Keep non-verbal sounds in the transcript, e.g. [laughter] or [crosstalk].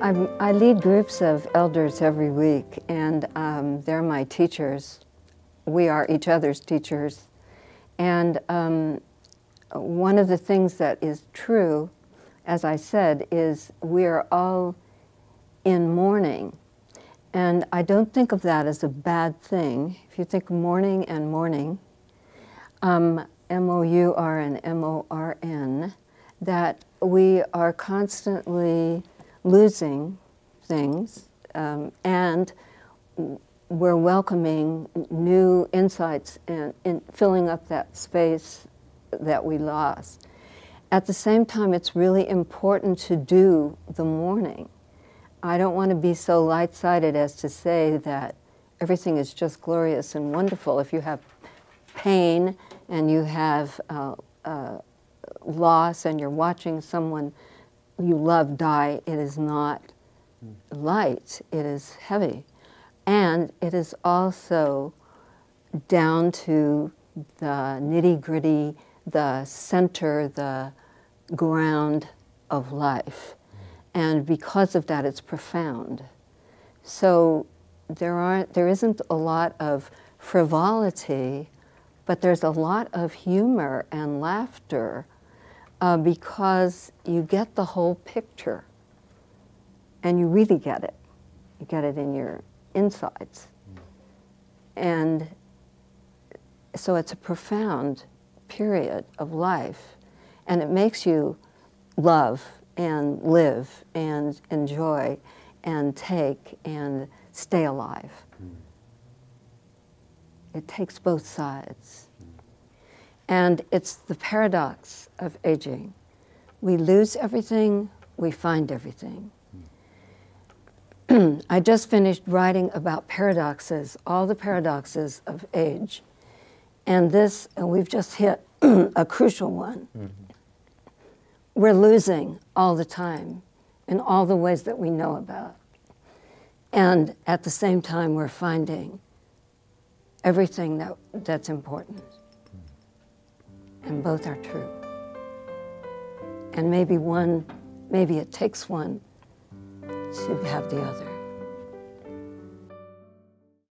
I'm, i lead groups of elders every week, and um, they're my teachers. We are each other's teachers. And um, one of the things that is true, as I said, is we are all in mourning. And I don't think of that as a bad thing. If you think mourning and morning, um, M O U R and M O R N, that we are constantly losing things um, and we're welcoming new insights and, filling up that space that we lost. At the same time, it's really important to do the mourning. I don't want to be so light sided as to say that everything is just glorious and wonderful. If you have pain and you have uh, uh, loss and you're watching someone you love die, it is not light, it is heavy. And it is also down to the nitty gritty, the center, the ground of life. And because of that, it's profound. So there, aren't, there isn't a lot of frivolity, but there's a lot of humor and laughter uh, because you get the whole picture and you really get it. You get it in your insides. And so it's a profound period of life and it makes you love and live and enjoy and take and stay alive. Mm. It takes both sides. And it's the paradox of aging. We lose everything, we find everything. [clears throat] I just finished writing about paradoxes, all the paradoxes of age. And this, and we've just hit [clears throat] a crucial one. Mm-hmm. We're losing all the time in all the ways that we know about. And at the same time, we're finding everything that, that's important and both are true. And maybe one, maybe it takes one to have the other.